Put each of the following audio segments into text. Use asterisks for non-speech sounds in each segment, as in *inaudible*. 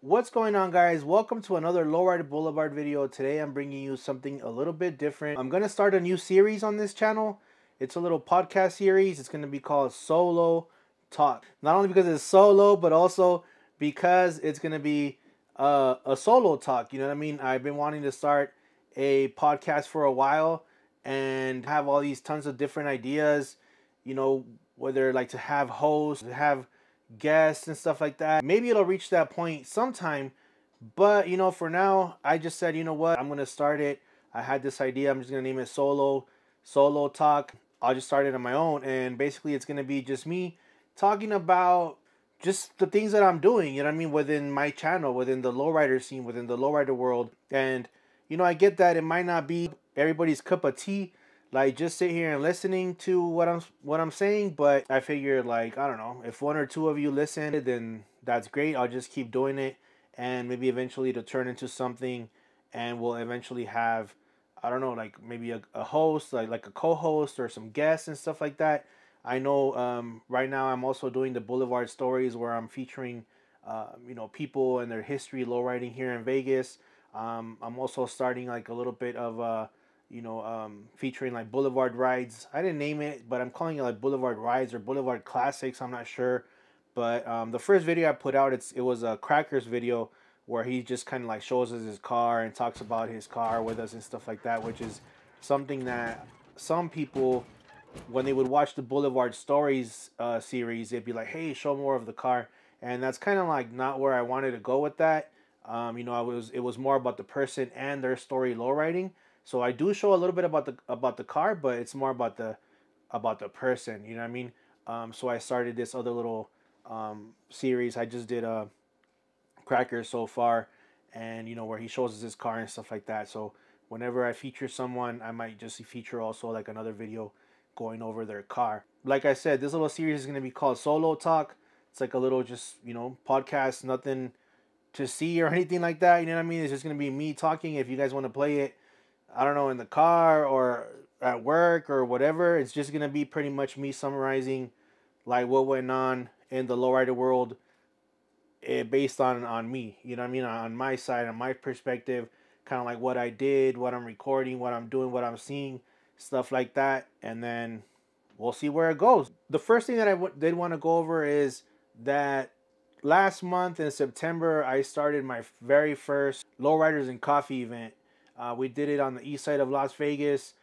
What's going on guys? Welcome to another Lowrider Boulevard video. Today I'm bringing you something a little bit different. I'm going to start a new series on this channel. It's a little podcast series. It's going to be called So Low Talk. Not only because it's solo, but also because it's going to be uh, a solo talk. You know what I mean? I've been wanting to start a podcast for a while and have all these tons of different ideas, you know, whether like to have hosts, to have guests and stuff like that. Maybe it'll reach that point sometime, but you know, for now, I just said, you know what, I'm gonna start it. I had this idea. I'm just gonna name it Solo So Low Talk. I'll just start it on my own, and basically, it's gonna be just me talking about just the things that I'm doing. You know what I mean within my channel, within the lowrider scene, within the lowrider world, and you know, I get that it might not be everybody's cup of tea like just sit here and listening to what I'm what I'm saying, but I figure like I don't know, if one or two of you listen, then that's great. I'll just keep doing it and maybe eventually to turn into something and we'll eventually have I don't know, like maybe a, a host, like like a co-host or some guests and stuff like that. I know um, right now I'm also doing the Boulevard Stories where I'm featuring uh, you know people and their history low riding here in Vegas. Um, I'm also starting like a little bit of uh, you know, um, featuring like Boulevard Rides. I didn't name it, but I'm calling it like Boulevard Rides or Boulevard Classics. I'm not sure. But um, the first video I put out, it's it was a Crackers video where he just kind of like shows us his car and talks about his car with us and stuff like that, which is something that some people, when they would watch the Boulevard Stories uh, series, they'd be like, "Hey, show more of the car," and that's kind of like not where I wanted to go with that. Um, you know, I was it was more about the person and their story low riding. So I do show a little bit about the about the car, but it's more about the about the person. You know what I mean? Um, so I started this other little um, series. I just did a cracker so far, and you know where he shows us his car and stuff like that. So whenever I feature someone, I might just feature also like another video going over their car. Like I said, this little series is gonna be called So Low Talk. It's like a little just you know podcast, nothing to see or *laughs* anything like that. You know what I mean? It's just gonna be me talking. If you guys want to play it I don't know, in the car or at work or whatever. It's just gonna be pretty much me summarizing like what went on in the lowrider world eh, based on on me. You know what I mean? On my side, on my perspective, kind of like what I did, what I'm recording, what I'm doing, what I'm seeing, stuff like that, and then we'll see where it goes. The first thing that I did want to go over is that last month in September, I started my very first Lowriders and Coffee event uh, we did it on the east side of Las Vegas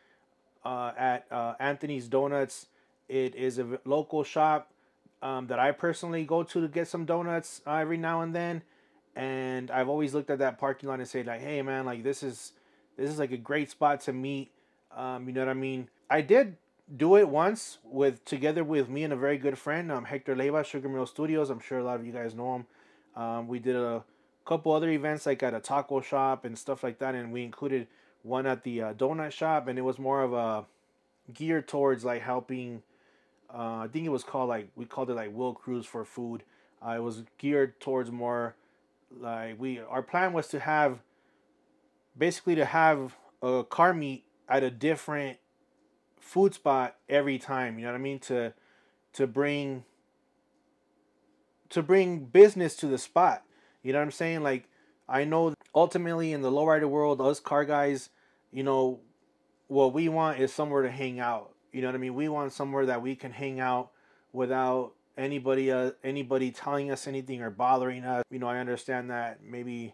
uh, at uh, Anthony's Donuts. It is a local shop um, that I personally go to to get some donuts uh, every now and then. And I've always looked at that parking lot and say like, hey man, like this is this is like a great spot to meet. Um, you know what I mean? I did do it once with together with me and a very good friend, um, Hector Leva, Sugar Mill Studios. I'm sure a lot of you guys know him. Um, we did a couple other events like at a taco shop and stuff like that and we included one at the uh, donut shop and it was more of a geared towards like helping uh, i think it was called like we called it like will cruise for food. Uh, it was geared towards more like we our plan was to have basically to have a car meet at a different food spot every time you know what i mean? To to bring to bring business to the spot you know what I'm saying? Like, I know ultimately in the lowrider world, us car guys, you know, what we want is somewhere to hang out. You know what I mean? We want somewhere that we can hang out without anybody uh, anybody telling us anything or bothering us. You know, I understand that maybe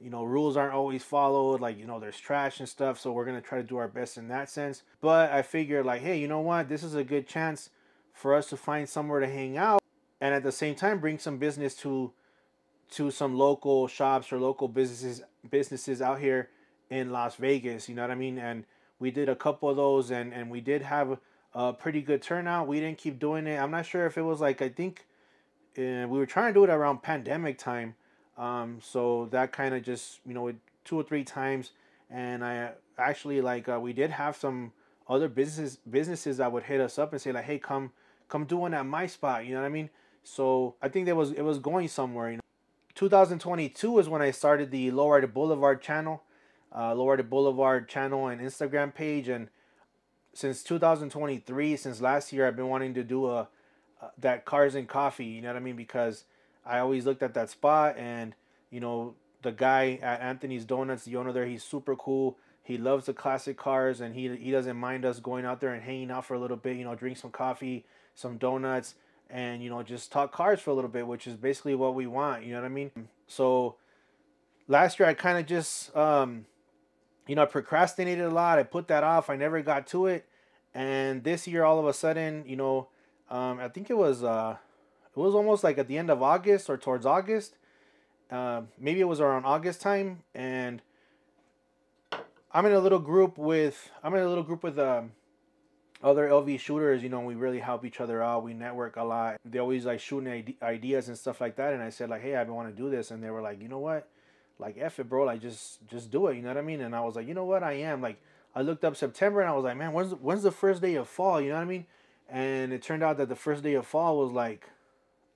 you know rules aren't always followed like you know there's trash and stuff so we're going to try to do our best in that sense but i figured like hey you know what this is a good chance for us to find somewhere to hang out and at the same time bring some business to to some local shops or local businesses businesses out here in Las Vegas. You know what I mean? And we did a couple of those, and and we did have a pretty good turnout. We didn't keep doing it. I'm not sure if it was like I think uh, we were trying to do it around pandemic time. Um, so that kind of just you know two or three times, and I actually like uh, we did have some other businesses businesses that would hit us up and say like, hey, come come do one at my spot. You know what I mean? So I think that was it was going somewhere. You know. 2022 is when I started the Lowrider Boulevard channel, uh, Lowrider Boulevard channel and Instagram page, and since 2023, since last year, I've been wanting to do a, that cars and coffee. You know what I mean? Because I always looked at that spot, and you know, the guy at Anthony's Donuts, the owner there, he's super cool. He loves the classic cars, and he he doesn't mind us going out there and hanging out for a little bit. You know, drink some coffee, some donuts, and you know just talk cars for a little bit, which is basically what we want. You know what I mean? So last year I kind of just um, you know I procrastinated a lot. I put that off. I never got to it, and this year all of a sudden, you know, um, I think it was uh, it was almost like at the end of August or towards August. Uh, maybe it was around August time, and I'm in a little group with I'm in a little group with um, other LV shooters. You know, we really help each other out. We network a lot. They always like shooting ideas and stuff like that. And I said like, hey, I want to do this, and they were like, you know what, like F it, bro. Like just just do it. You know what I mean? And I was like, you know what, I am like. I looked up September and I was like, man, when's when's the first day of fall? You know what I mean? And it turned out that the first day of fall was like,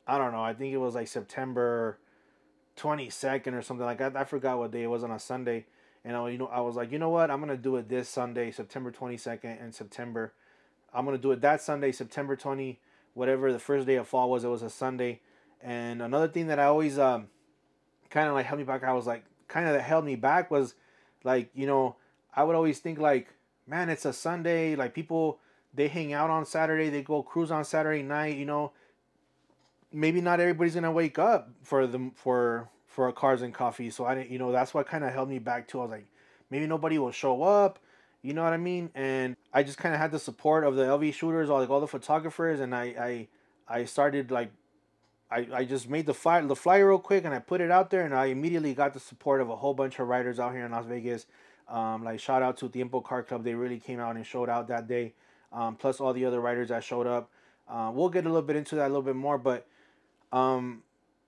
I don't know. I think it was like September 22nd or something like that. I forgot what day it was on a Sunday and I, you know, I was like, you know what? I'm gonna do it this Sunday, September 22nd, and September. I'm gonna do it that Sunday, September 20, whatever the first day of fall was. It was a Sunday. And another thing that I always um, kind of like held me back. I was like, kind of that held me back was like, you know, I would always think like, man, it's a Sunday. Like people, they hang out on Saturday. They go cruise on Saturday night. You know, maybe not everybody's gonna wake up for them for for a cars and coffee. So I didn't, you know, that's what kind of held me back too. I was like, maybe nobody will show up. You know what I mean? And I just kind of had the support of the LV shooters, all like all the photographers, and I I I started like I, I just made the flyer the flyer real quick and I put it out there and I immediately got the support of a whole bunch of writers out here in Las Vegas. Um, like shout out to Tiempo Car Club, they really came out and showed out that day. Um, plus all the other writers that showed up. Uh, we'll get a little bit into that a little bit more, but um,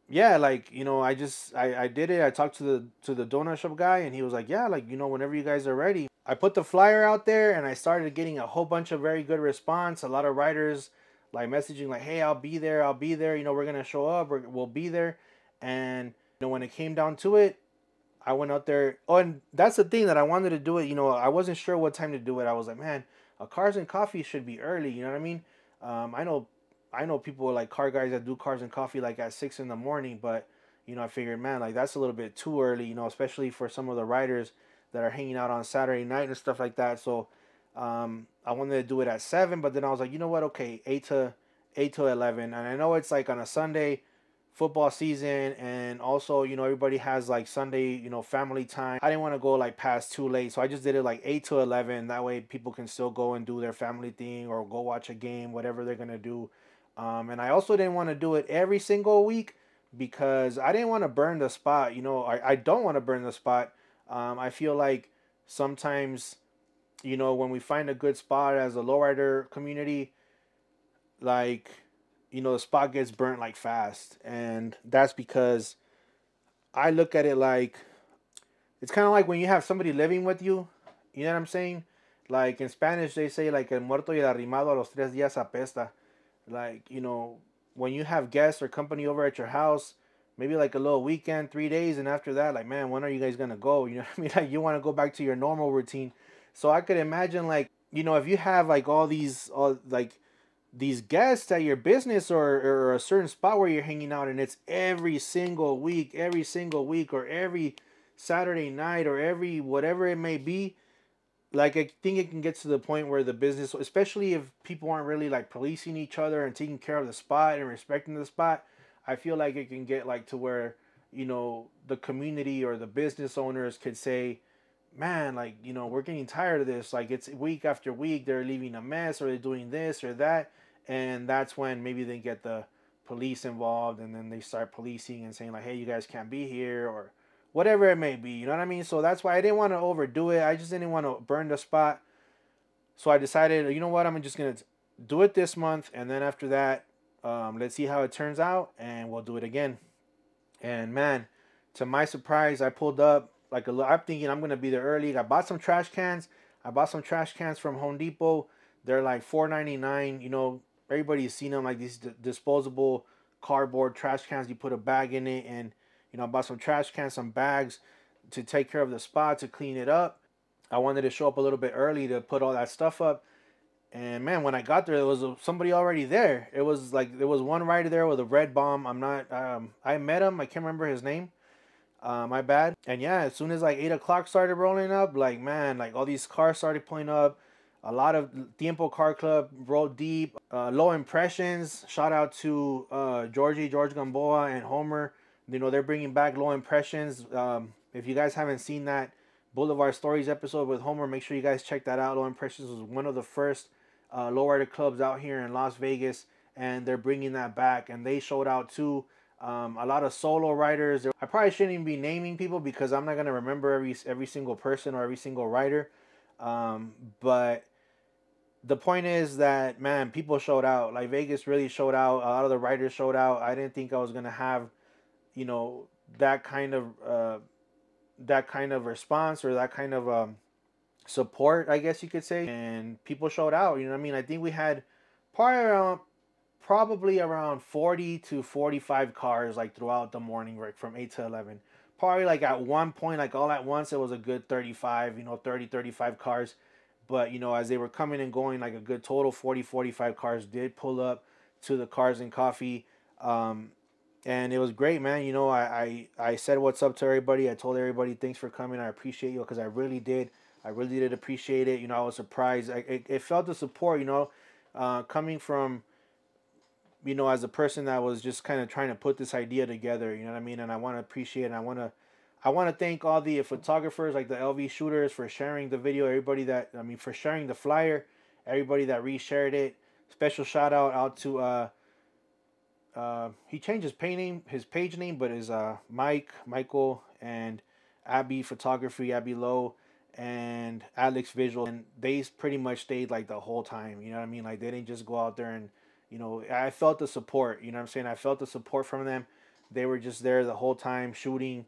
yeah, like you know, I just I, I did it. I talked to the to the donut shop guy, and he was like, yeah, like you know, whenever you guys are ready. I put the flyer out there, and I started getting a whole bunch of very good response. A lot of writers like messaging like, hey, I'll be there, I'll be there. You know, we're gonna show up, we're, we'll be there. And you know, when it came down to it, I went out there. Oh, and that's the thing that I wanted to do it. You know, I wasn't sure what time to do it. I was like, man, a cars and coffee should be early. You know what I mean? Um, I know I know people like car guys that do cars and coffee like at six in the morning, but you know, I figured, man, like that's a little bit too early, you know, especially for some of the riders that are hanging out on Saturday night and stuff like that. So um, I wanted to do it at seven, but then I was like, you know what? Okay, eight to eight to eleven, and I know it's like on a Sunday football season and also you know everybody has like sunday you know family time i didn't want to go like past too late so i just did it like 8 to 11 that way people can still go and do their family thing or go watch a game whatever they're gonna do um, and I also didn't want to do it every single week because I didn't want to burn the spot. You know, I, I don't want to burn the spot. Um, I feel like sometimes, you know, when we find a good spot as a lowrider community, like, you know, the spot gets burnt like fast. And that's because I look at it like it's kind of like when you have somebody living with you. You know what I'm saying? Like in Spanish, they say like el muerto y el arrimado a los tres días apesta like you know when you have guests or company over at your house maybe like a little weekend three days and after that like man when are you guys gonna go? You know *laughs* i mean? Like you want to go back to your normal routine. So i could imagine like you know if you have like all these all like these guests at your business or, or a certain spot where you're hanging out and it's every single week every single week or every saturday night or every whatever it may be like I think it can get to the point where the business, especially if people aren't really like policing each other and taking care of the spot and respecting the spot, I feel like it can get like to where you know the community or the business owners could say, man, like you know we're getting tired of this. Like it's week after week they're leaving a mess or they're doing this or that, and that's when maybe they get the police involved and then they start policing and saying like, hey, you guys can't be here or whatever it may be. You know what I mean? So that's why I didn't want to overdo it. I just didn't want to burn the spot. So I decided, you know what? I'm just gonna do it this month, and then after that, um, let's see how it turns out, and we'll do it again. And man, to my surprise, I pulled up like a. I'm thinking I'm gonna be there early. I bought some trash cans. I bought some trash cans from Home Depot. They're like $4.99. You know, everybody's seen them like these disposable cardboard trash cans. You put a bag in it and you know, I bought some trash cans, some bags to take care of the spot, to clean it up. I wanted to show up a little bit early to put all that stuff up. And man, when I got there, there was somebody already there. It was like there was one rider there with a red bomb. I'm not. Um, I met him. I can't remember his name. Uh, my bad. And yeah, as soon as like eight o'clock started rolling up, like man, like all these cars started pulling up. A lot of Tiempo Car Club rolled deep. Uh, low impressions. Shout out to uh, Georgie, George Gamboa, and Homer. You know they're bringing back low impressions. Um, if you guys haven't seen that Boulevard Stories episode with Homer, make sure you guys check that out. Low impressions was one of the first uh, lowrider clubs out here in Las Vegas, and they're bringing that back. And they showed out too. Um, a lot of solo riders. I probably shouldn't even be naming people because I'm not gonna remember every every single person or every single rider. Um, but the point is that man, people showed out. Like Vegas really showed out. A lot of the riders showed out. I didn't think I was gonna have, you know, that kind of uh, that kind of response or that kind of um, support, I guess you could say. And people showed out. You know what I mean? I think we had probably around probably around 40 to 45 cars like throughout the morning, right from 8 to 11. Probably like at one point, like all at once, it was a good 35, you know, 30, 35 cars but, you know, as they were coming and going, like a good total 40, 45 cars did pull up to the Cars and Coffee. Um, and it was great, man. You know, I, I, I said what's up to everybody. I told everybody thanks for coming. I appreciate you because I really did. I really did appreciate it. You know, I was surprised. I, it, it felt the support, you know, uh, coming from, you know, as a person that was just kind of trying to put this idea together, you know what I mean? And I want to appreciate and I want to I want to thank all the photographers, like the LV shooters, for sharing the video. Everybody that I mean, for sharing the flyer. Everybody that reshared it. Special shout out out to uh, uh, he changed his pay name, his page name, but is uh Mike, Michael, and Abby Photography, Abby Lowe, and Alex Visual, and they pretty much stayed like the whole time. You know what I mean? Like they didn't just go out there and you know I felt the support. You know what I'm saying? I felt the support from them. They were just there the whole time shooting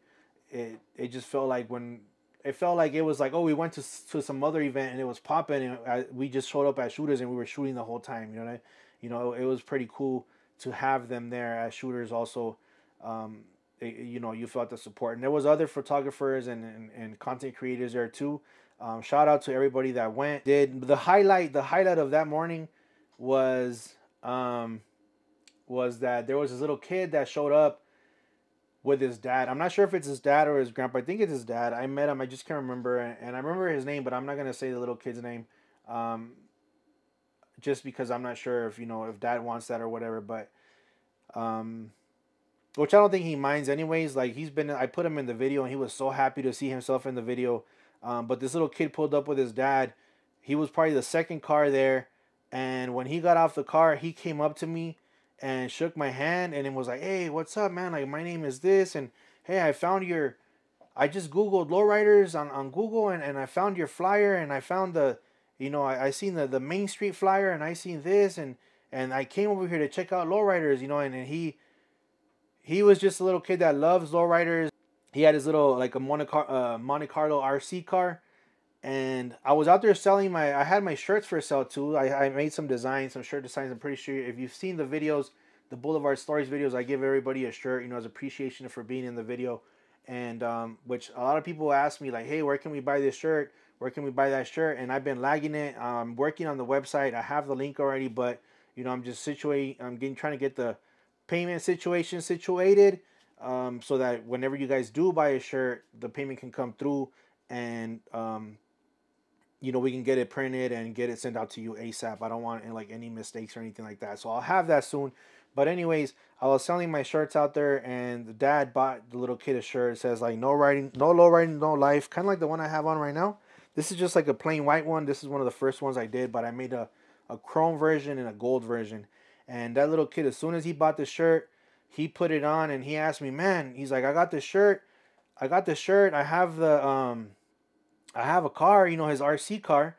it it just felt like when it felt like it was like oh we went to to some other event and it was popping and I, we just showed up as shooters and we were shooting the whole time. You know, what I you know it was pretty cool to have them there as shooters. Also, um, you know you felt the support and there was other photographers and and, and content creators there too. Um, shout out to everybody that went. Did the highlight the highlight of that morning was um, was that there was this little kid that showed up with his dad. I'm not sure if it's his dad or his grandpa. I think it's his dad. I met him. I just can't remember, and I remember his name, but I'm not gonna say the little kid's name, um, just because I'm not sure if you know if dad wants that or whatever. But, um, which I don't think he minds anyways. Like he's been, I put him in the video, and he was so happy to see himself in the video. Um, but this little kid pulled up with his dad. He was probably the second car there, and when he got off the car, he came up to me and shook my hand and it was like, hey, what's up, man? Like, my name is this. And hey, I found your, I just Googled lowriders on, on Google and, and I found your flyer and I found the, you know, I, I seen the, the Main Street flyer and I seen this and, and I came over here to check out lowriders, you know, and, and he, he was just a little kid that loves lowriders. He had his little, like a Monte, uh, Monte Carlo RC car and I was out there selling my I had my shirts for sale too. I, I made some designs, some shirt designs. I'm pretty sure if you've seen the videos, the Boulevard Stories videos, I give everybody a shirt, you know, as appreciation for being in the video. And um, which a lot of people ask me like, hey, where can we buy this shirt? Where can we buy that shirt? And I've been lagging it. I'm working on the website. I have the link already, but you know, I'm just situating. I'm getting trying to get the payment situation situated, um, so that whenever you guys do buy a shirt, the payment can come through and um, you know, we can get it printed and get it sent out to you ASAP. I don't want like any mistakes or anything like that. So I'll have that soon. But anyways, I was selling my shirts out there, and the dad bought the little kid a shirt. It says like no writing, no low riding, no life, kind of like the one I have on right now. This is just like a plain white one. This is one of the first ones I did, but I made a a chrome version and a gold version. And that little kid, as soon as he bought the shirt, he put it on and he asked me, "Man, he's like, I got this shirt, I got the shirt. I have the um." I have a car, you know, his RC car.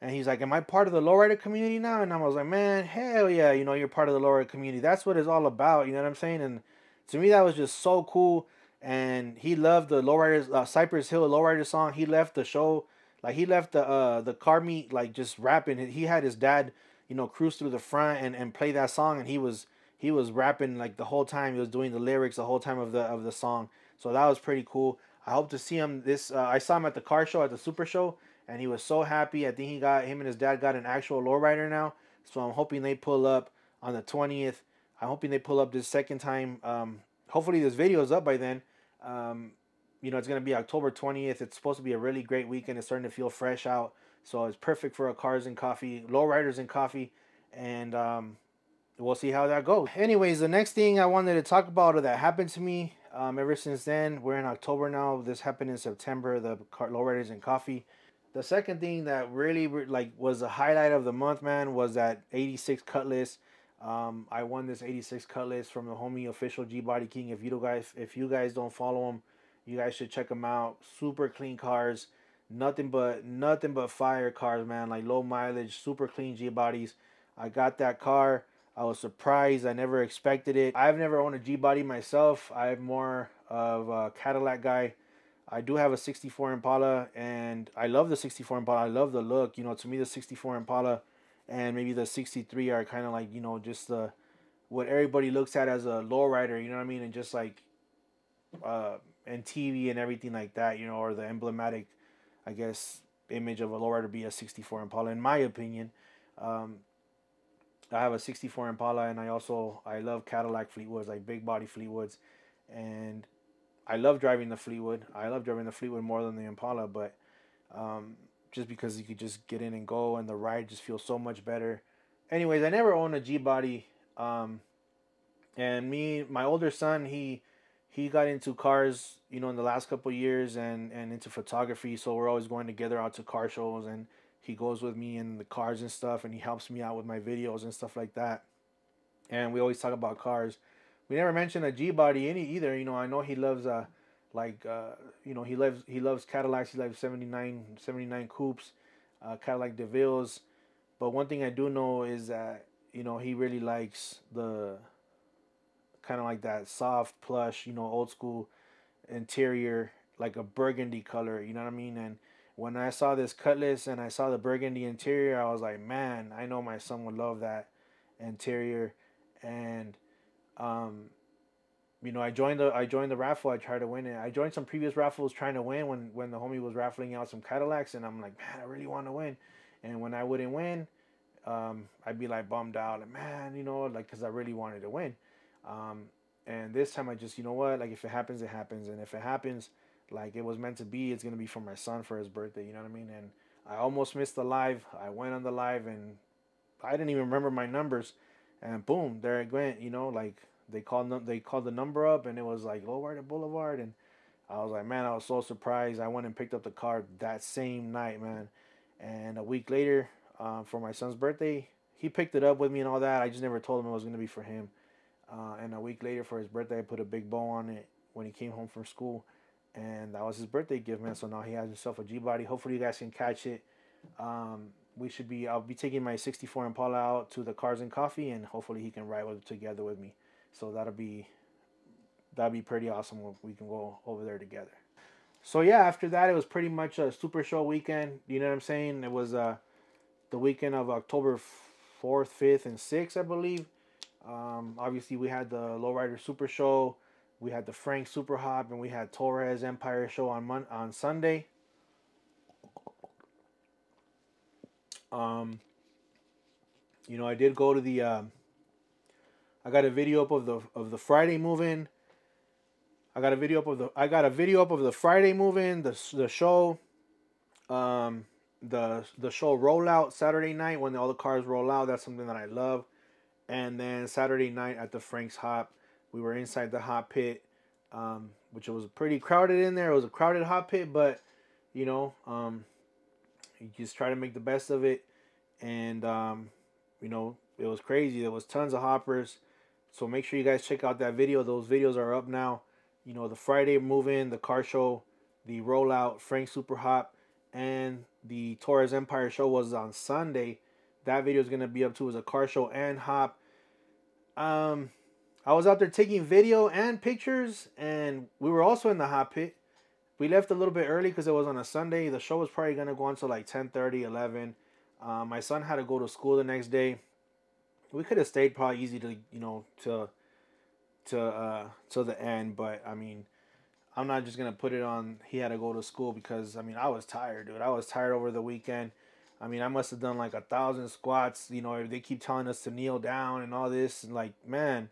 And he's like, Am I part of the lowrider community now? And I was like, Man, hell yeah, you know, you're part of the lowrider community. That's what it's all about. You know what I'm saying? And to me, that was just so cool. And he loved the lowriders, uh, Cypress Hill lowrider song. He left the show, like he left the uh the car meet like just rapping. He had his dad, you know, cruise through the front and and play that song, and he was he was rapping like the whole time. He was doing the lyrics the whole time of the of the song. So that was pretty cool. I hope to see him this. Uh, I saw him at the car show at the Super Show, and he was so happy. I think he got him and his dad got an actual lowrider now. So I'm hoping they pull up on the 20th. I'm hoping they pull up this second time. Um, hopefully this video is up by then. Um, you know, it's gonna be October twentieth. It's supposed to be a really great weekend. It's starting to feel fresh out, so it's perfect for a cars and coffee, lowriders and coffee, and um, we'll see how that goes. Anyways, the next thing I wanted to talk about that happened to me um, ever since then, we're in October now. This happened in September. The car, lowriders and coffee. The second thing that really like was the highlight of the month, man, was that 86 Cutlass. Um, I won this 86 Cutlass from the homie official G Body King. If you guys, if you guys don't follow him, you guys should check him out. Super clean cars, nothing but nothing but fire cars, man. Like low mileage, super clean G bodies. I got that car. I was surprised. I never expected it. I've never owned a G body myself. I'm more of a Cadillac guy. I do have a 64 Impala, and I love the 64 Impala. I love the look. You know, to me, the 64 Impala and maybe the 63 are kind of like you know just the what everybody looks at as a lowrider. You know what I mean? And just like uh, and TV and everything like that. You know, or the emblematic, I guess, image of a lowrider be a 64 Impala, in my opinion. Um, I have a 64 Impala, and I also I love Cadillac Fleetwoods, like big body Fleetwoods, and I love driving the Fleetwood. I love driving the Fleetwood more than the Impala, but um, just because you could just get in and go, and the ride just feels so much better. Anyways, I never owned a G body, um, and me, my older son, he he got into cars, you know, in the last couple years, and and into photography. So we're always going together out to car shows and he goes with me in the cars and stuff, and he helps me out with my videos and stuff like that. And we always talk about cars. We never mention a G body any either. You know, I know he loves uh like uh you know he loves he loves Cadillacs. He loves 79 79 coupes, uh, Cadillac DeVilles. But one thing I do know is that you know he really likes the kind of like that soft plush, you know, old school interior, like a burgundy color. You know what I mean? And when I saw this Cutlass and I saw the burgundy interior, I was like, man, I know my son would love that interior. And, um, you know, I joined the I joined the raffle. I tried to win it. I joined some previous raffles trying to win when when the homie was raffling out some Cadillacs, and I'm like, man, I really want to win. And when I wouldn't win, um, I'd be like bummed out, like man, you know, like because I really wanted to win. Um, and this time I just, you know what, like if it happens, it happens, and if it happens, like it was meant to be. It's gonna be for my son for his birthday. You know what I mean? And I almost missed the live. I went on the live and I didn't even remember my numbers. And boom, there it went. You know, like they called they called the number up and it was like Lowrider Boulevard and I was like, man, I was so surprised. I went and picked up the car that same night, man. And a week later, uh, for my son's birthday, he picked it up with me and all that. I just never told him it was gonna be for him. Uh, and a week later, for his birthday, I put a big bow on it when he came home from school and that was his birthday gift, man. So now he has himself a G body. Hopefully, you guys can catch it. Um, we should be. I'll be taking my '64 Impala out to the Cars and Coffee, and hopefully, he can ride with together with me. So that'll be that'll be pretty awesome. We can go over there together. So yeah, after that, it was pretty much a Super Show weekend. You know what I'm saying? It was uh, the weekend of October 4th, 5th, and 6th, I believe. Um, obviously, we had the Lowrider Super Show we had the Frank Super Hop, and we had Torres Empire Show on Mon- on Sunday. Um, you know, I did go to the. Uh, I got a video up of the of the Friday move-in. I got a video up of the. I got a video up of the Friday move-in, the the show. Um, the the show rollout Saturday night when all the cars roll out. That's something that I love. And then Saturday night at the Frank's Hop we were inside the hop pit, um, which was pretty crowded in there. It was a crowded hop pit, but you know, um, you just try to make the best of it. And um, you know, it was crazy. There was tons of hoppers. So make sure you guys check out that video. Those videos are up now. You know, the Friday move in, the car show, the rollout, Frank Super Hop, and the Torres Empire show was on Sunday. That video is gonna be up too as a car show and hop. Um, I was out there taking video and pictures, and we were also in the hop pit. We left a little bit early because it was on a Sunday. The show was probably going to go on until like 10 30, 11. Uh, my son had to go to school the next day. We could have stayed probably easy to, you know, to to uh to the end, but I mean, I'm not just gonna put it on. He had to go to school because I mean I was tired, dude. I was tired over the weekend. I mean I must have done like a thousand squats. You know, they keep telling us to kneel down and all this, and like man,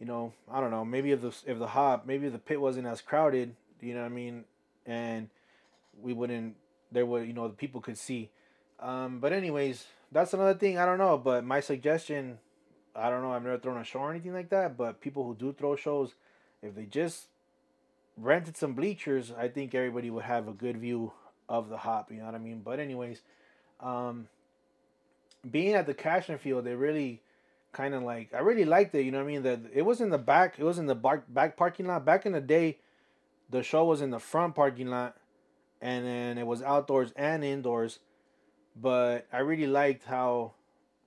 you know, I don't know. Maybe if the if the hop, maybe the pit wasn't as crowded, You know what I mean? And we wouldn't. There would you know the people could see. Um, but anyways, that's another thing. I don't know, but my suggestion. I don't know. I've never thrown a show or anything like that. But people who do throw shows, if they just rented some bleachers, I think everybody would have a good view of the hop. You know what I mean? But anyways, um, being at the Cashman field, they really kind of like I really liked it. You know what I mean? That it was in the back. It was in the back back parking lot. Back in the day, the show was in the front parking lot, and then it was outdoors and indoors. But I really liked how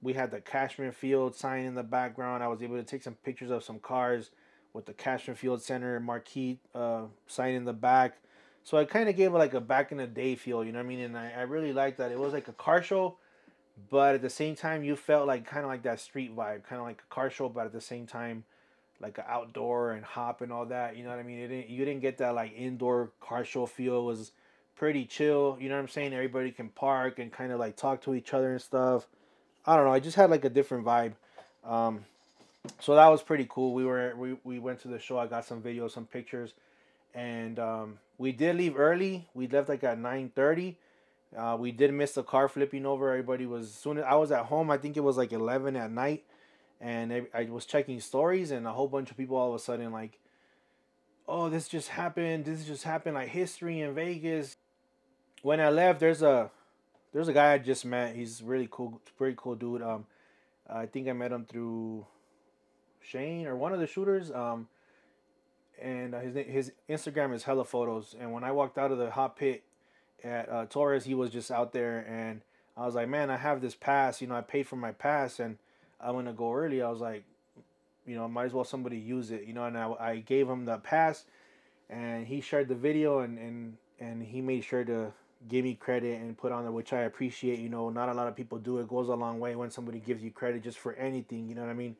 we had the Cashman Field sign in the background. I was able to take some pictures of some cars with the Cashman Field Center marquee uh, sign in the back. So I kind of gave it like a back in the day feel, you know what I mean? And I, I really liked that. It was like a car show, but at the same time, you felt like kind of like that street vibe, kind of like a car show, but at the same time, like outdoor and hop and all that. You know what I mean? It didn't, you didn't get that like indoor car show feel. It was pretty chill. You know what I'm saying? Everybody can park and kind of like talk to each other and stuff. I don't know. I just had like a different vibe. Um, so that was pretty cool. We were we, we went to the show. I got some videos, some pictures and um, we did leave early. We left like at nine thirty. Uh, we did miss the car flipping over. Everybody was soon. I was at home. I think it was like eleven at night, and I, I was checking stories, and a whole bunch of people all of a sudden like, "Oh, this just happened. This just happened. Like history in Vegas." When I left, there's a there's a guy I just met. He's really cool, pretty cool dude. Um, I think I met him through Shane or one of the shooters. Um, and uh, his his Instagram is hella photos. And when I walked out of the hop pit at uh, Torres, he was just out there, and I was like, man, I have this pass. You know, I paid for my pass, and I'm gonna go early. I was like, you know, might as well somebody use it. You know, and I, I gave him the pass, and he shared the video, and and and he made sure to give me credit and put on there, which I appreciate. You know, not a lot of people do. It goes a long way when somebody gives you credit just for anything. You know what I mean?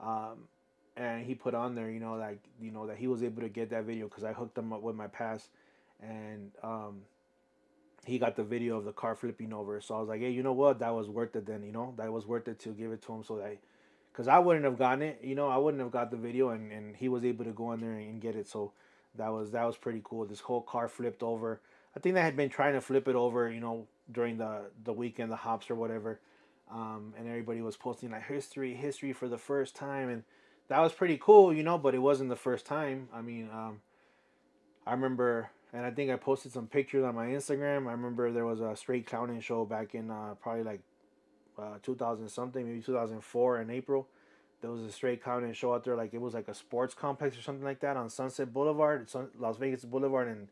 Um, and he put on there, you know, like you know that he was able to get that video because I hooked him up with my pass, and um, he got the video of the car flipping over. So I was like, hey, you know what? That was worth it. Then you know that was worth it to give it to him so that, because I wouldn't have gotten it, you know, I wouldn't have got the video, and and he was able to go in there and get it. So that was that was pretty cool. This whole car flipped over. I think they had been trying to flip it over, you know, during the the weekend, the hops or whatever. Um, and everybody was posting like history, history for the first time, and that was pretty cool, you know, but it wasn't the first time. I mean, um, I remember, and I think I posted some pictures on my Instagram. I remember there was a straight clowning show back in uh, probably like uh, 2000 something, maybe 2004 in April. There was a straight clowning show out there, like it was like a sports complex or something like that on Sunset Boulevard, it's Las Vegas Boulevard, and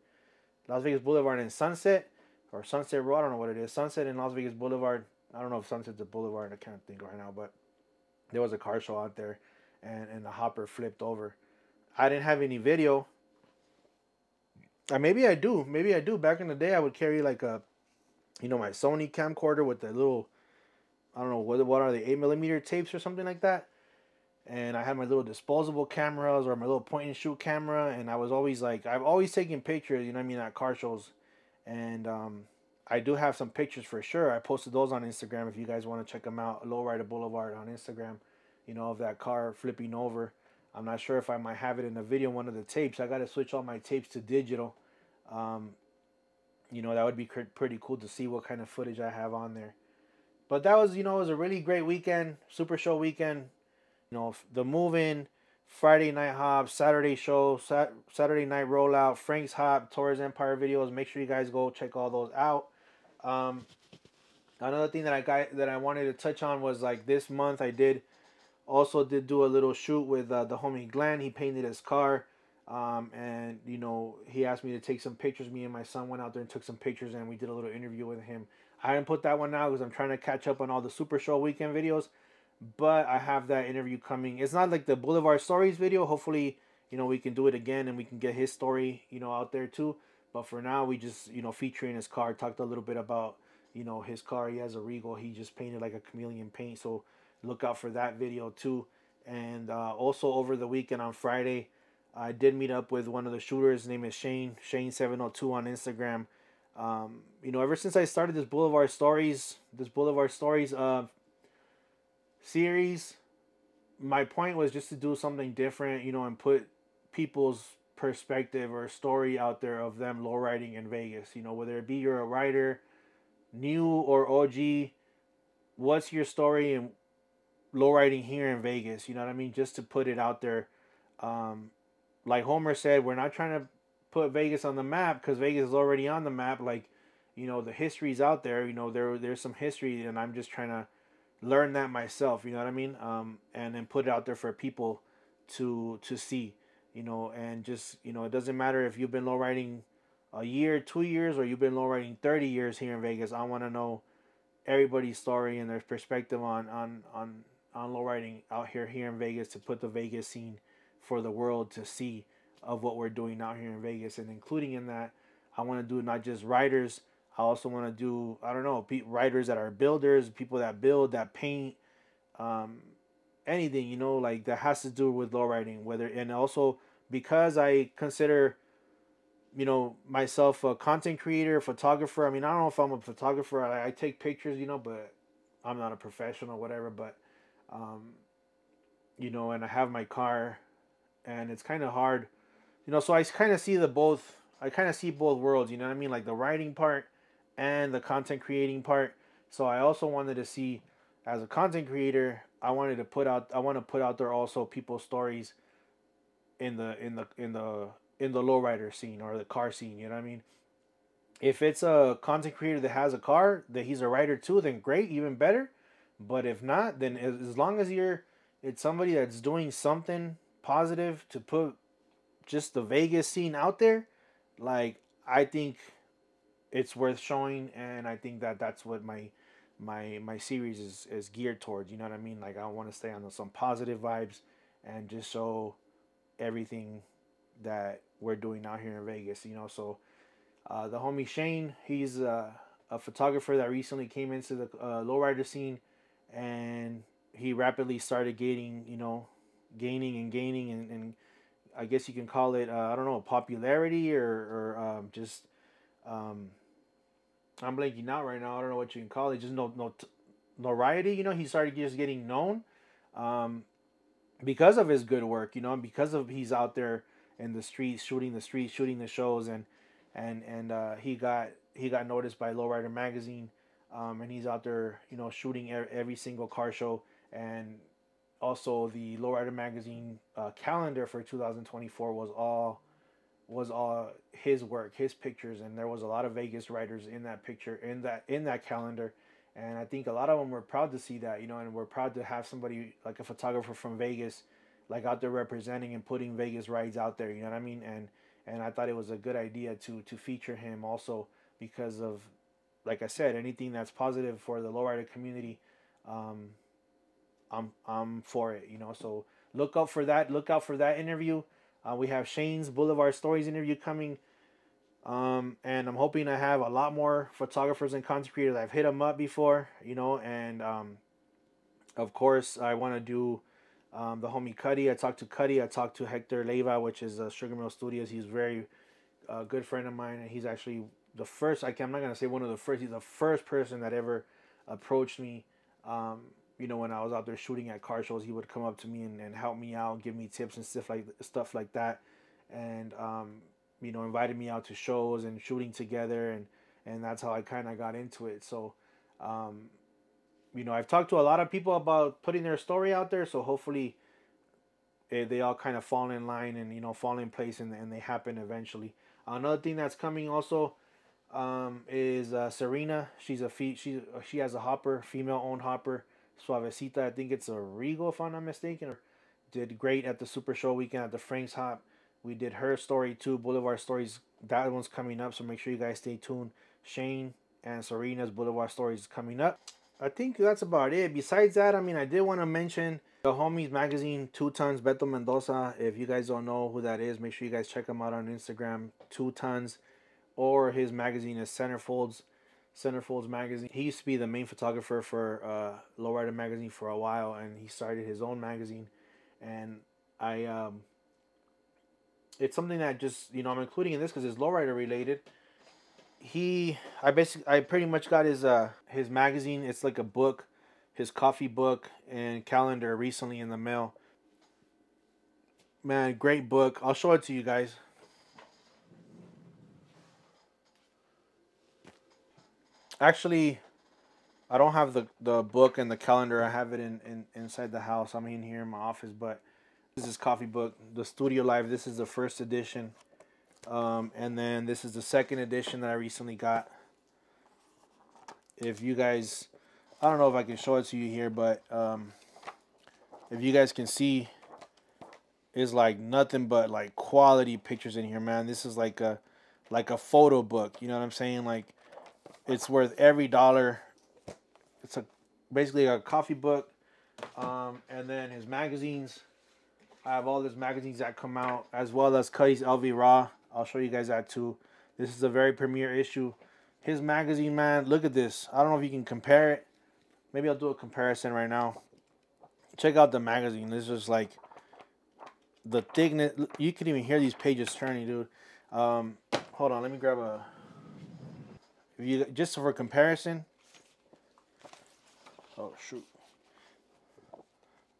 Las Vegas Boulevard and Sunset or Sunset Road. I don't know what it is. Sunset and Las Vegas Boulevard. I don't know if Sunset's a boulevard. I can't think right now, but there was a car show out there and, and the hopper flipped over. I didn't have any video. Maybe I do. Maybe I do. Back in the day, I would carry like a, you know, my Sony camcorder with the little, I don't know what what are the eight millimeter tapes or something like that. And I had my little disposable cameras or my little point and shoot camera, and I was always like, I've always taken pictures. You know, I mean, at car shows, and um, I do have some pictures for sure. I posted those on Instagram if you guys want to check them out. Lowrider Boulevard on Instagram you know, of that car flipping over. I'm not sure if I might have it in the video, one of the tapes. I got to switch all my tapes to digital. Um, you know, that would be pretty cool to see what kind of footage I have on there. But that was, you know, it was a really great weekend, super show weekend. You know, the move-in, Friday night hop, Saturday show, sat- Saturday night rollout, Frank's hop, Torres Empire videos. Make sure you guys go check all those out. Um, another thing that I got that I wanted to touch on was like this month I did also did do a little shoot with uh, the homie Glenn. He painted his car. Um, and you know he asked me to take some pictures. Me and my son went out there and took some pictures, and we did a little interview with him. I didn't put that one out because I'm trying to catch up on all the Super Show weekend videos, but I have that interview coming. It's not like the Boulevard Stories video. Hopefully, you know we can do it again and we can get his story, you know, out there too. But for now, we just you know featuring his car. Talked a little bit about you know his car. He has a Regal. He just painted like a chameleon paint. So look out for that video too. And uh, also over the weekend on Friday, I did meet up with one of the shooters. His name is Shane, Shane702 on Instagram. Um, you know, ever since I started this Boulevard Stories, this Boulevard Stories uh, series, my point was just to do something different, you know, and put people's perspective or story out there of them lowriding in Vegas. You know, whether it be you're a rider, new or OG, what's your story and lowriding here in Vegas? You know what I mean? Just to put it out there. Um, like Homer said, we're not trying to put Vegas on the map because Vegas is already on the map. Like, you know, the history's out there. You know, there there's some history, and I'm just trying to learn that myself. You know what I mean? Um, and then put it out there for people to to see. You know, and just you know, it doesn't matter if you've been low riding a year, two years, or you've been low riding thirty years here in Vegas. I want to know everybody's story and their perspective on on on on low riding out here here in Vegas to put the Vegas scene for the world to see of what we're doing out here in Vegas, and including in that, I want to do not just riders. I also want to do I don't know writers that are builders, people that build, that paint, um, anything you know like that has to do with low riding. Whether and also because I consider you know myself a content creator, photographer. I mean I don't know if I'm a photographer. I, I take pictures, you know, but I'm not a professional, whatever. But um, you know, and I have my car, and it's kind of hard you know, so I kind of see the both. I kind of see both worlds. You know what I mean? Like the writing part and the content creating part. So I also wanted to see, as a content creator, I wanted to put out. I want to put out there also people's stories. In the in the in the in the lowrider scene or the car scene, you know what I mean? If it's a content creator that has a car that he's a writer too, then great, even better. But if not, then as long as you're, it's somebody that's doing something positive to put just the Vegas scene out there, like I think it's worth showing, and I think that that's what my my my series is is geared towards. You know what I mean? Like I want to stay on some positive vibes and just show everything that we're doing out here in Vegas. You know, so uh, the homie Shane, he's uh, a photographer that recently came into the uh, lowrider scene, and he rapidly started gaining, you know, gaining and gaining and, and I guess you can call it uh, I don't know popularity or or um, just um, I'm blanking out right now. I don't know what you can call it. Just no no notoriety. You know, he started just getting known um, because of his good work. You know, and because of he's out there in the streets shooting the streets, shooting the shows, and and and uh, he got he got noticed by Lowrider magazine, um, and he's out there you know shooting every single car show. And also the Lowrider magazine uh, calendar for 2024 was all was all his work, his pictures, and there was a lot of Vegas riders in that picture in that in that calendar, and I think a lot of them were proud to see that, you know, and we're proud to have somebody like a photographer from Vegas, like out there representing and putting Vegas rides out there, you know what I mean, and and I thought it was a good idea to to feature him also because of, like I said, anything that's positive for the lowrider community. Um, I'm I'm for it. You know, so look out for that. Look out for that interview. Uh, we have Shane's Boulevard Stories interview coming. Um, and I'm hoping I have a lot more photographers and content creators. I've hit them up before, you know, and um, of course I want to do um, the homie Cuddy. I talked to Cuddy. I talked to Hector Leva, which is uh, Sugar Mill Studios. He's very uh, good friend of mine, and he's actually the first. I can, I'm not gonna say one of the first. He's the first person that ever approached me um, you know, when I was out there shooting at car shows, he would come up to me and, and help me out, give me tips and stuff like stuff like that, and um, you know, invited me out to shows and shooting together, and and that's how I kind of got into it. So, um, you know, I've talked to a lot of people about putting their story out there, so hopefully, eh, they all kind of fall in line and you know fall in place and and they happen eventually. Another thing that's coming also um, is uh, Serena. She's a fe- she she has a hopper, female owned hopper. Suavecita, I think it's a Regal if I'm not mistaken, did great at the Super Show weekend at the Frank's Hop. We did her story too, Boulevard Stories. That one's coming up, so make sure you guys stay tuned. Shane and Serena's Boulevard Stories coming up. I think that's about it. Besides that, I mean, I did want to mention the Homies Magazine, Two Tons, Beto Mendoza. If you guys don't know who that is, make sure you guys check him out on Instagram, Two Tons, or his magazine is Centerfolds. Centerfolds magazine. He used to be the main photographer for uh, Lowrider magazine for a while, and he started his own magazine. And I, um, it's something that just you know I'm including in this because it's lowrider related. He, I basically, I pretty much got his uh his magazine. It's like a book, his coffee book and calendar recently in the mail. Man, great book. I'll show it to you guys. Actually, I don't have the the book and the calendar. I have it in, in inside the house. I'm in here in my office, but this is coffee book, the Studio Live. This is the first edition, um, and then this is the second edition that I recently got. If you guys, I don't know if I can show it to you here, but um, if you guys can see, is like nothing but like quality pictures in here, man. This is like a like a photo book. You know what I'm saying? Like it's worth every dollar. It's a basically a coffee book, um, and then his magazines. I have all his magazines that come out as well as Cuddy's LV Raw. I'll show you guys that too. This is a very premiere issue. His magazine, man, look at this. I don't know if you can compare it. Maybe I'll do a comparison right now. Check out the magazine. This is like the thickness. You can even hear these pages turning, dude. Um, hold on, let me grab a. If you just for comparison. Oh shoot.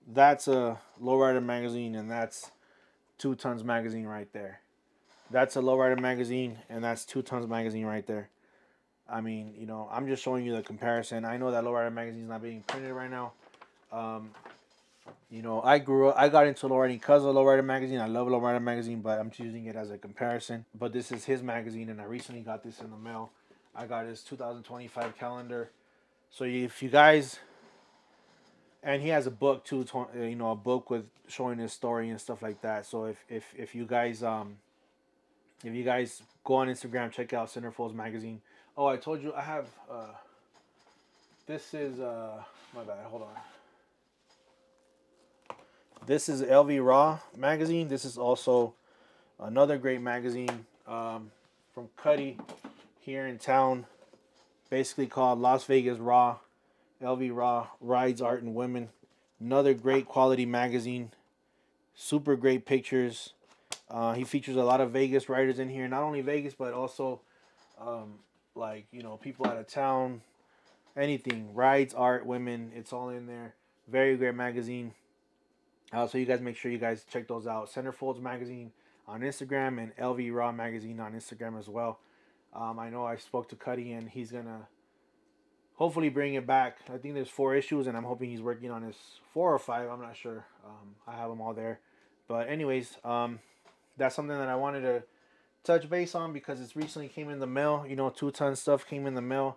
That's a lowrider magazine, and that's two tons magazine right there. That's a lowrider magazine, and that's two tons magazine right there. I mean, you know, I'm just showing you the comparison. I know that lowrider magazine is not being printed right now. Um, you know, I grew up, I got into lowriding because of lowrider magazine. I love lowrider magazine, but I'm choosing it as a comparison. But this is his magazine, and I recently got this in the mail. I got his 2025 calendar. So if you guys, and he has a book too, you know, a book with showing his story and stuff like that. So if if if you guys um, if you guys go on Instagram, check out Centerfolds magazine. Oh, I told you I have. uh This is uh my bad. Hold on. This is LV Raw magazine. This is also another great magazine um, from Cuddy here in town. Basically called Las Vegas Raw. LV Raw Rides Art and Women. Another great quality magazine. Super great pictures. Uh, he features a lot of Vegas writers in here. Not only Vegas, but also um, like, you know, people out of town. Anything. Rides, art, women. It's all in there. Very great magazine. Uh, so you guys make sure you guys check those out. Centerfolds Magazine on Instagram and LV Raw Magazine on Instagram as well. Um, I know I spoke to Cuddy and he's gonna hopefully bring it back. I think there's four issues and I'm hoping he's working on his four or five. I'm not sure. Um, I have them all there. But anyways, um, that's something that I wanted to touch base on because it's recently came in the mail. You know, two ton stuff came in the mail,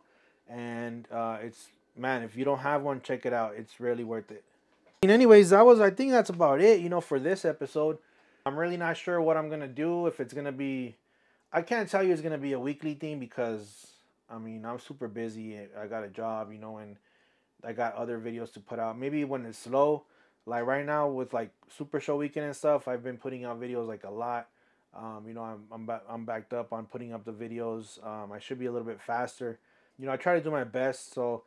and uh, it's man, if you don't have one, check it out. It's really worth it And anyways, that was I think that's about it, you know, for this episode. I'm really not sure what I'm gonna do. If it's gonna be I can't tell you it's gonna be a weekly thing because I mean I'm super busy. I got a job, you know, and I got other videos to put out. Maybe when it's slow, like right now with like Super Show weekend and stuff, I've been putting out videos like a lot. Um, you know, I'm I'm, ba- I'm backed up on putting up the videos. Um, I should be a little bit faster. You know, I try to do my best. So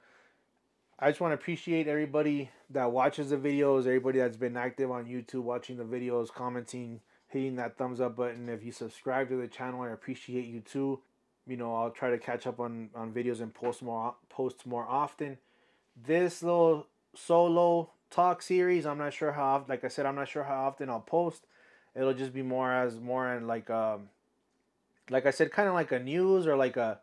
I just want to appreciate everybody that watches the videos, everybody that's been active on YouTube, watching the videos, commenting, hitting that thumbs up button. If you subscribe to the channel, I appreciate you too. You know, I'll try to catch up on, on videos and post more posts more often. This little solo talk series, I'm not sure how like I said, I'm not sure how often I'll post. It'll just be more as more and like um like I said, kind of like a news or like a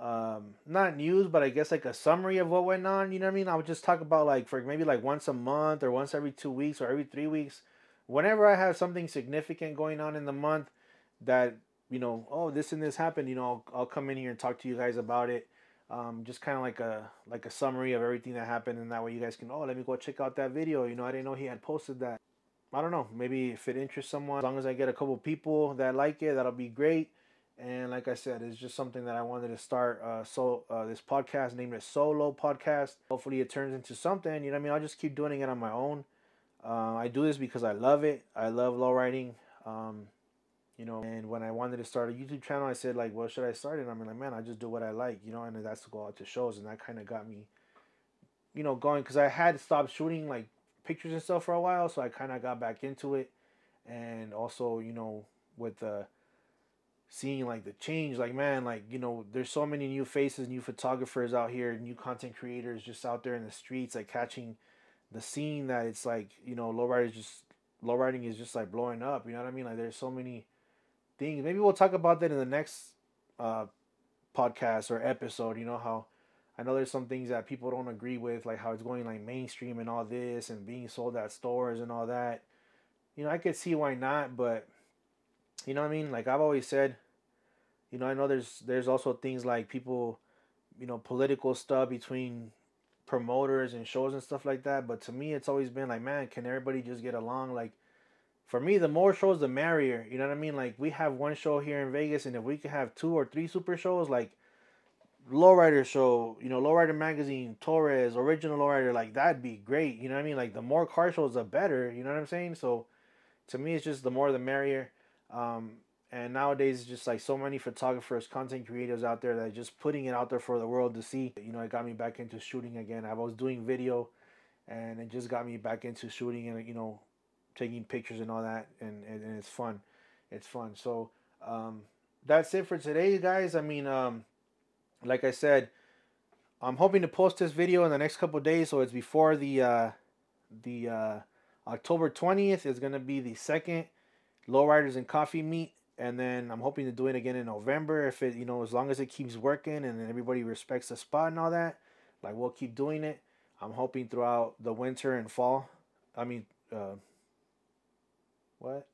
um not news but i guess like a summary of what went on you know what i mean i would just talk about like for maybe like once a month or once every two weeks or every three weeks whenever i have something significant going on in the month that you know oh this and this happened you know i'll, I'll come in here and talk to you guys about it um, just kind of like a like a summary of everything that happened and that way you guys can oh let me go check out that video you know i didn't know he had posted that i don't know maybe if it interests someone as long as i get a couple people that like it that'll be great and like I said, it's just something that I wanted to start. Uh, so uh, this podcast, named it So Low Podcast. Hopefully, it turns into something. You know, I mean, I'll just keep doing it on my own. Uh, I do this because I love it. I love lowriding. Um, you know, and when I wanted to start a YouTube channel, I said like, "Well, should I start it?" I'm like, "Man, I just do what I like," you know, and that's to go out to shows, and that kind of got me, you know, going because I had stopped shooting like pictures and stuff for a while, so I kind of got back into it, and also, you know, with the seeing like the change like man like you know there's so many new faces new photographers out here new content creators just out there in the streets like catching the scene that it's like you know lowrider just lowriding is just like blowing up you know what i mean like there's so many things maybe we'll talk about that in the next uh podcast or episode you know how I know there's some things that people don't agree with, like how it's going like mainstream and all this and being sold at stores and all that. You know, I could see why not, but you know what I mean? Like I've always said, you know, I know there's there's also things like people, you know, political stuff between promoters and shows and stuff like that. But to me, it's always been like, man, can everybody just get along? Like, for me, the more shows, the merrier. You know what I mean? Like, we have one show here in Vegas, and if we could have two or three super shows, like Lowrider show, you know, Lowrider magazine, Torres, original Lowrider, like that'd be great. You know what I mean? Like, the more car shows, the better. You know what I'm saying? So, to me, it's just the more the merrier. Um, and nowadays, just like so many photographers, content creators out there that are just putting it out there for the world to see. You know, it got me back into shooting again. I was doing video, and it just got me back into shooting and you know, taking pictures and all that, and and, and it's fun. It's fun. So um, that's it for today, guys. I mean, um, like I said, I'm hoping to post this video in the next couple days, so it's before the uh, the uh, October 20th is gonna be the second lowriders and coffee meet and then I'm hoping to do it again in November. If it you know as long as it keeps working and everybody respects the spot and all that like we'll keep doing it. I'm hoping throughout the winter and fall I mean uh, what?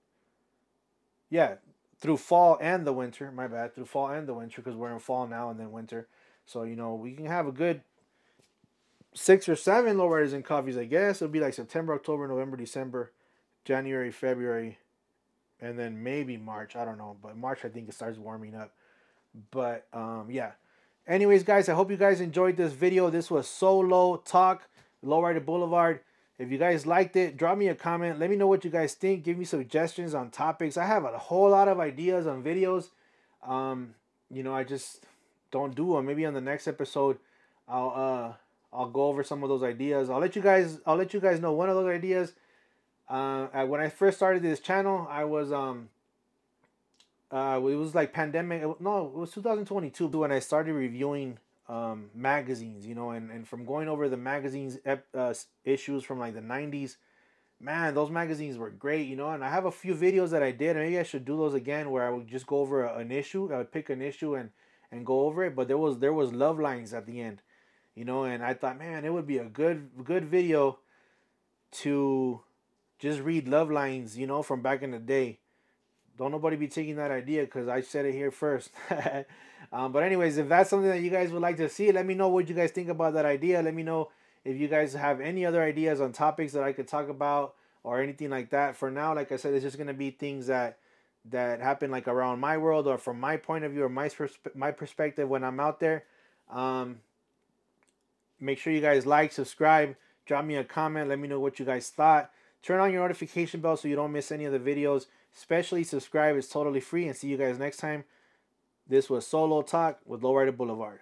Yeah through fall and the winter my bad through fall and the winter because we're in fall now and then winter. So you know we can have a good six or seven lowriders and coffees I guess. It'll be like September October November December January February and then maybe March. I don't know, but March I think it starts warming up. But um, yeah. Anyways, guys, I hope you guys enjoyed this video. This was So Low Talk, Lowrider Boulevard. If you guys liked it, drop me a comment. Let me know what you guys think. Give me suggestions on topics. I have a whole lot of ideas on videos. Um, you know, I just don't do them. Maybe on the next episode, I'll uh, I'll go over some of those ideas. I'll let you guys I'll let you guys know one of those ideas uh, when I first started this channel, I was um, uh, it was like pandemic. No, it was 2022 when I started reviewing um magazines. You know, and and from going over the magazines uh, issues from like the 90s, man, those magazines were great. You know, and I have a few videos that I did. Maybe I should do those again, where I would just go over an issue. I would pick an issue and and go over it. But there was there was love lines at the end. You know, and I thought, man, it would be a good good video to just read love lines, you know, from back in the day. Don't nobody be taking that idea because I said it here first. *laughs* um, but anyways, if that's something that you guys would like to see, let me know what you guys think about that idea. Let me know if you guys have any other ideas on topics that I could talk about or anything like that. For now, like I said, it's just gonna be things that that happen like around my world or from my point of view or my my perspective when I'm out there. Um, make sure you guys like, subscribe, drop me a comment, let me know what you guys thought. Turn on your notification bell so you don't miss any of the videos. Especially subscribe. It's totally free. And see you guys next time. This was So Low Talk with Lowrider Boulevard.